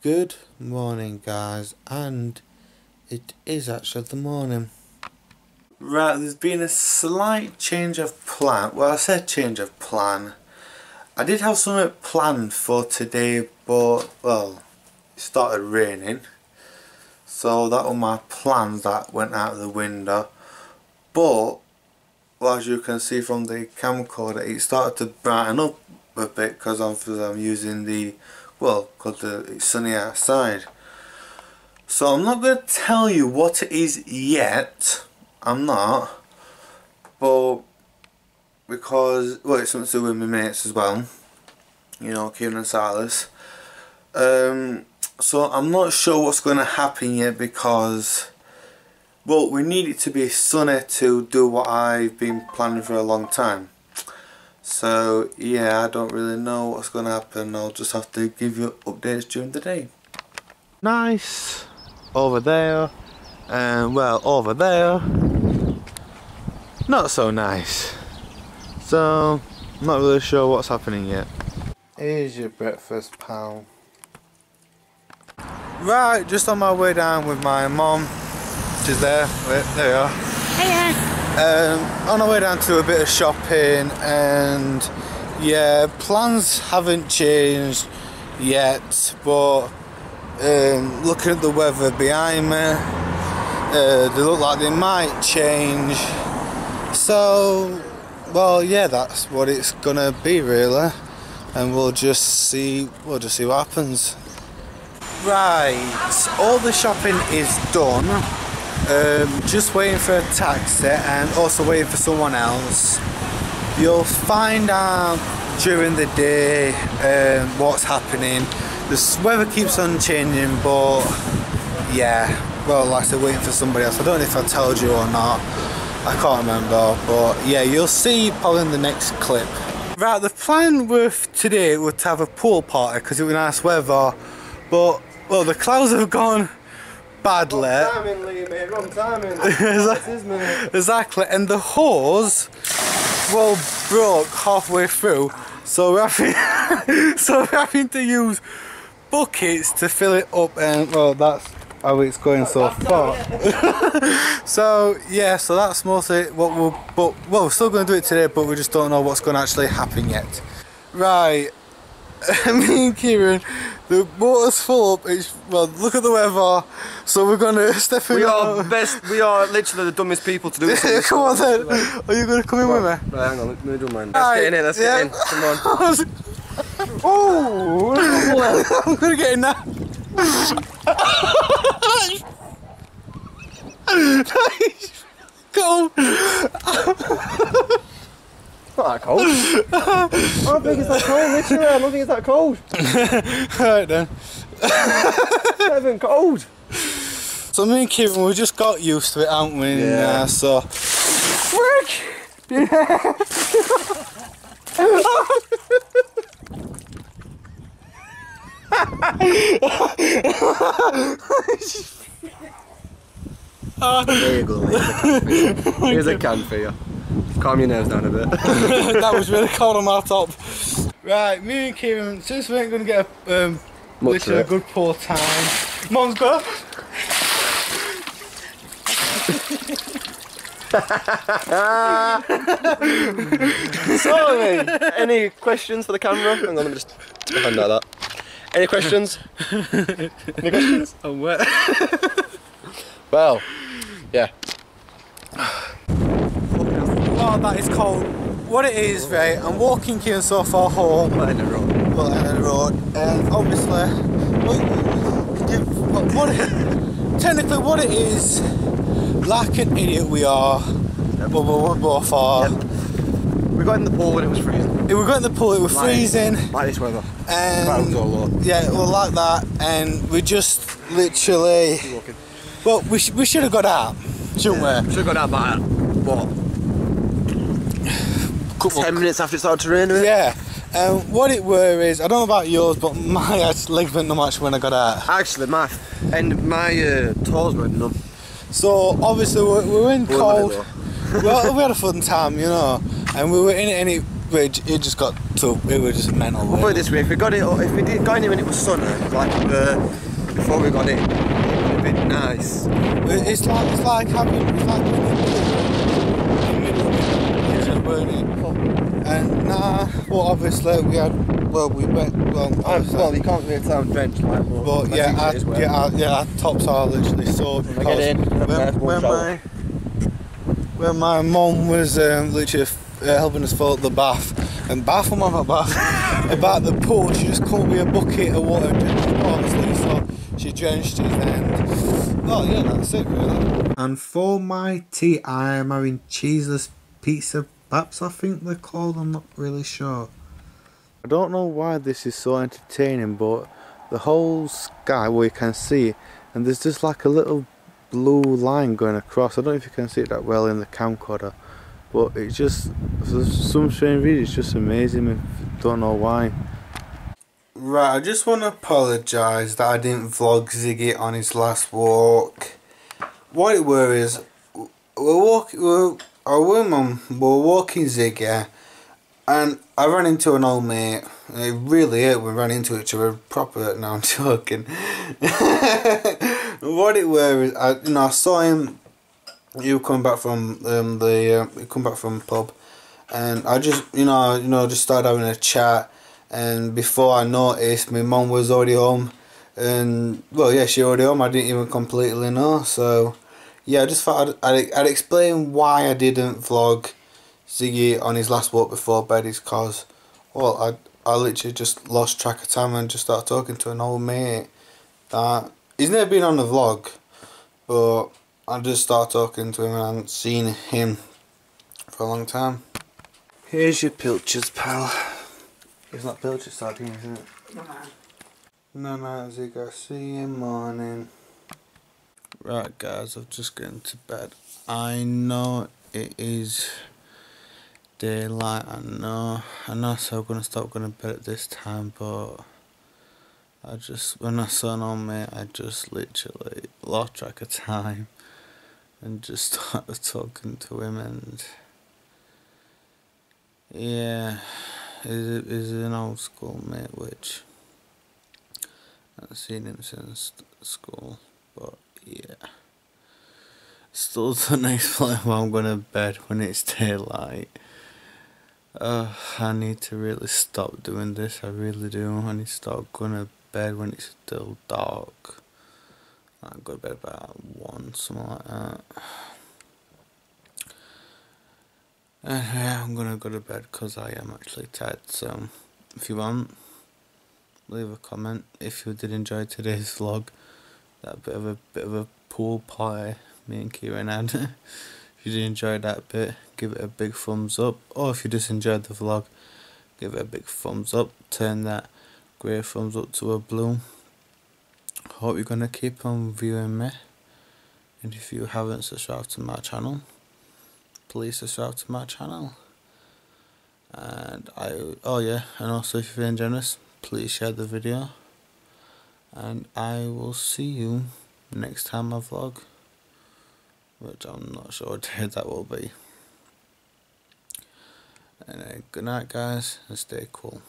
Good morning, guys, and it is actually the morning. Right, there's been a slight change of plan. Well, I said change of plan. I did have something planned for today, but, well, it started raining. So that were my plans that went out of the window. But, well, as you can see from the camcorder, it started to brighten up a bit because obviously I'm using the well because it's sunny outside. So I'm not going to tell you what it is yet I'm not but because well it's something to do with my mates as well you know Kieran and Silas. Um, so I'm not sure what's going to happen yet because well we need it to be sunny to do what I've been planning for a long time so yeah, I don't really know what's going to happen. I'll just have to give you updates during the day. Nice. Over there. And well over there. Not so nice. So I'm not really sure what's happening yet. Here's your breakfast pal. Right just on my way down with my mom. She's there. Wait, there you are. Hiya. Um, on our way down to a bit of shopping and yeah, plans haven't changed yet, but um, looking at the weather behind me, uh, they look like they might change. So, well, yeah, that's what it's gonna be really, and we'll just see. We'll just see what happens. Right, all the shopping is done. Um, just waiting for a taxi and also waiting for someone else. You'll find out during the day um, what's happening. The weather keeps on changing, but yeah, well, like I said, waiting for somebody else. I don't know if I told you or not. I can't remember, but yeah, you'll see probably in the next clip. Right, the plan with today was to have a pool party because it was nice weather, but well, the clouds have gone badly. Wrong timing, Lee, mate. Wrong timing. exactly. And the hose, well, broke halfway through. So we're having, so we're having to use buckets to fill it up, and well, that's how it's going so far. so yeah, so that's mostly what we'll. But well, we're still going to do it today, but we just don't know what's going to actually happen yet. Right. Me and Kieran the water's full up. It's, well, look at the weather. So we're gonna step in. We are best. We are literally the dumbest people to do this. come on then. Are you gonna come in with me? Right, hang on. Let me do mine. Let's right, get in. here. Let's yeah. get in. Come on. oh, I'm gonna get in now. nice. Go not that cold. I don't think it's that cold, literally. I don't think it's that cold. Alright then. it's not even cold. So me and Kieran, we just got used to it, haven't we? Yeah. Uh, so. Work! Yeah. there you go, Here's a can for you. Calm your nerves down a bit. that was really cold on my top. Right, me and Kieran, since we ain't going to get a, um, literally a good poor time, Mom's got... Sorry. Any questions for the camera? Hang on, let me just hand like that. Any questions? Any questions? I'm wet. well, yeah oh, that is cold. What it is, right, I'm walking here so far home. Well, in the road. Well, in the road. And obviously, what it, technically what it is, like an idiot we are, yep. well, we both are. Yep. We got in the pool when it was freezing. we got in the pool, it was like, freezing. Like this weather. And, yeah, well, like that. And we just literally. Well, we, sh we should have got out, shouldn't yeah. we? Should have got out by what? Couple ten minutes after it started to rain. Yeah. Um, what it were is, I don't know about yours, but my legs went numb actually when I got out. Actually, my and my uh, toes went numb. So obviously we, we were in cold. well, we had a fun time, you know, and we were in it, and it but it, it just got to it was just mental. We'll put it this way: if we got it, or if we did got in when it was sunny, like uh, before we got it, it would have been nice. It's like it's like having it's like being in the middle of it, weren't it? And nah, well obviously we had well we went well Um, obviously- well, you can't really tell I'm drenched, like, but, But yeah, our, is yeah, our, yeah, our tops are literally soaked When I get because in, when, when my when my mum was um, literally uh, helping us fill up the bath and bath and my bath about the pool, she just caught me a bucket of water and drenched it, obviously, so she drenched it and well yeah, that's it really. And for my tea, I am having cheeseless pizza baps. I think they're called. I'm not really sure. I don't know why this is so entertaining, but the whole sky where you can see, and there's just like a little blue line going across. I don't know if you can see it that well in the camcorder, but it's just for some strange reason it's just amazing. I don't know why. Right, I just want to apologise that I didn't vlog Ziggy on his last walk. What it were is, we're walking, we're, our woman, we're walking Ziggy, and I ran into an old mate. It really hurt. We ran into each other proper. Now I'm joking. what it were is, I, you know, I saw him. Was coming back from um, the uh, come back from pub, and I just you know you know just started having a chat. And before I noticed, my mum was already home, and well, yeah, she already home. I didn't even completely know. So, yeah, I just thought I'd, I'd, I'd explain why I didn't vlog Ziggy on his last walk before bed is cause, well, I I literally just lost track of time and just started talking to an old mate that he's never been on the vlog, but I just started talking to him and I hadn't seen him for a long time. Here's your pilchards, pal. It's not pilchard sardine, isn't it? No, no, Ziggy, see you morning. Right, guys, I've just gotten to bed. I know it is daylight. I know, I know. So I'm gonna stop going to bed at this time, but I just when I saw old mate, I just literally lost track of time and just started talking to him, and yeah, he's, he's an old school mate, which I haven't seen him since school, but yeah. Still don't explain why I'm going to bed when it's daylight. Uh, I need to really stop doing this. I really do. I need to start going to bed when it's still dark. I go to bed about one, something like that. And yeah, I'm gonna go to bed because I am actually tired. So, if you want, leave a comment. If you did enjoy today's vlog, that bit of a bit of a pool party me and Kieran had. if you did enjoy that bit, give it a big thumbs up. Or if you just enjoyed the vlog, give it a big thumbs up. Turn that grey thumbs up to a blue. Hope you're gonna keep on viewing me. And if you haven't subscribed to my channel, please subscribe to my channel. And I oh yeah, and also if you're feeling generous, please share the video. And I will see you next time I vlog. Which I'm not sure what day that will be. And good night guys and stay cool.